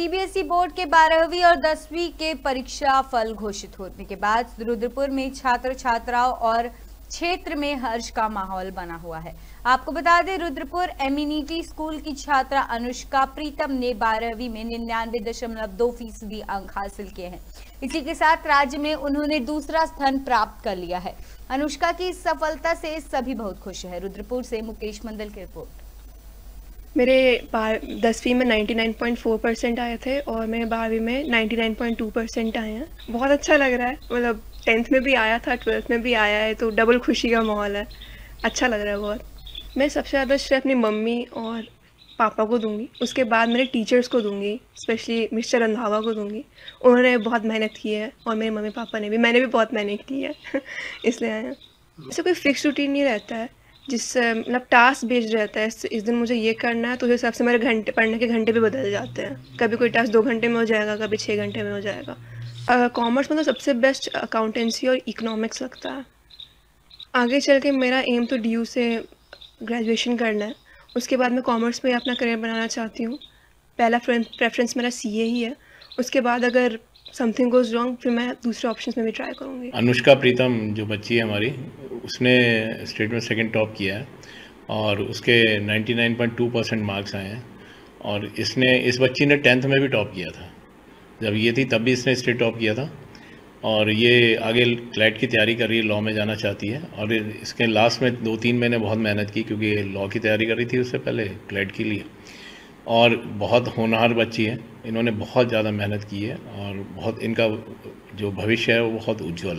CBSE board के बारहवीं और दसवीं के परीक्षा फल घोषित होने के बाद रुद्रपुर में छात्र छात्राओं और क्षेत्र में हर्ष का माहौल बना हुआ है। आपको बता दें, रुद्रपुर एम्यूनिटी स्कूल की छात्रा अनुष्का प्रीतम ने बारहवीं में निन्यानवे दशमलव दो फ़ीसदी अंक हासिल किए हैं। इसी के साथ राज्य में उन्होंने दूसरा स्थान प्राप्त कर लिया है। अनुष्का की इस सफलता से सभी बहुत खुश है। रुद्रपुर से मुकेश मंडल की रिपोर्ट। मेरे दसवीं में 99.4 परसेंट आए थे और मेरे बारहवीं में 99.2 परसेंट आए हैं। बहुत अच्छा लग रहा है। मतलब टेंथ में भी आया था ट्वेल्थ में भी आया है तो डबल खुशी का माहौल है। अच्छा लग रहा है बहुत। मैं सबसे ज़्यादा श्रेय अपनी मम्मी और पापा को दूँगी। उसके बाद मेरे टीचर्स को दूँगी स्पेशली मिस्टर रंधावा को दूँगी। उन्होंने बहुत मेहनत की है और मेरे मम्मी पापा ने भी। मैंने भी बहुत मेहनत की है। इसलिए आया ऐसे कोई फिक्स रूटीन नहीं रहता है। जिससे मतलब टास्क बेस्ड रहता है, इस दिन मुझे ये करना है तो उस हिसाब से मेरे घंटे, पढ़ने के घंटे भी बदल जाते हैं। कभी कोई टास्क दो घंटे में हो जाएगा, कभी छः घंटे में हो जाएगा। कॉमर्स में तो सबसे बेस्ट अकाउंटेंसी और इकोनॉमिक्स लगता है। आगे चल के मेरा एम तो डीयू से ग्रेजुएशन करना है। उसके बाद मैं कॉमर्स में अपना करियर बनाना चाहती हूँ। पहला प्रेफरेंस मेरा सीए ही है। उसके बाद अगर समथिंग गोज रॉन्ग फिर मैं दूसरे ऑप्शन में भी ट्राई करूँगी। अनुष्का प्रीतम जो बच्ची है हमारी, उसने स्टेट में सेकेंड टॉप किया है और उसके 99.2 परसेंट मार्क्स आए हैं और इसने, इस बच्ची ने टेंथ में भी टॉप किया था। जब ये थी तब भी इसने स्टेट टॉप किया था और ये आगे क्लैट की तैयारी कर रही है लॉ में जाना चाहती है और इसके लास्ट में दो तीन महीने बहुत मेहनत की क्योंकि लॉ की तैयारी कर रही थी उससे पहले क्लैट के लिए। और बहुत होनहार बच्ची हैं। इन्होंने बहुत ज़्यादा मेहनत की है और बहुत इनका जो भविष्य है वो बहुत उज्जवल है।